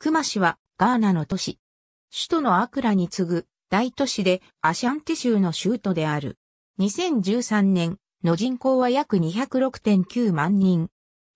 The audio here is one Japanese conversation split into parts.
クマ市はガーナの都市。首都のアクラに次ぐ大都市でアシャンティ州の州都である。2013年の人口は約206.9万人。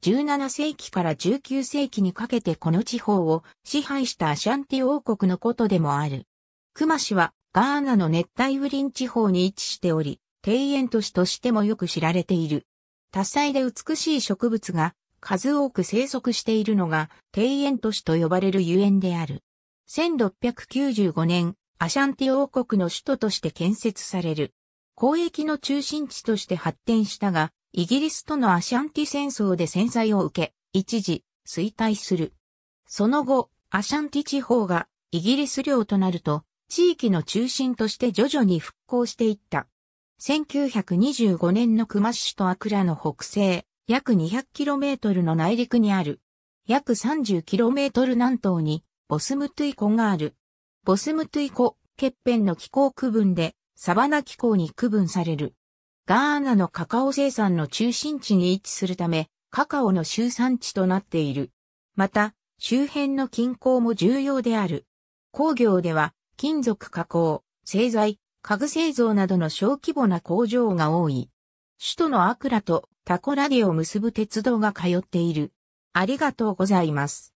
17世紀から19世紀にかけてこの地方を支配したアシャンティ王国のことでもある。クマ市はガーナの熱帯雨林地方に位置しており、庭園都市としてもよく知られている。多彩で美しい植物が数多く生息しているのが庭園都市と呼ばれるゆえんである。1695年、アシャンティ王国の首都として建設される。交易の中心地として発展したが、イギリスとのアシャンティ戦争で戦災を受け、一時衰退する。その後、アシャンティ地方がイギリス領となると、地域の中心として徐々に復興していった。1925年のクマ市とアクラの北西、約 200km の内陸にある。約 30km 南東にボスムトゥイ湖がある。ボスムトゥイ湖、欠片の気候区分でサバナ気候に区分される。ガーナのカカオ生産の中心地に位置するため、カカオの集産地となっている。また、周辺の近郊も重要である。工業では、金属加工、製材、家具製造などの小規模な工場が多い。首都のアクラとタコラディを結ぶ鉄道が通っている。ありがとうございます。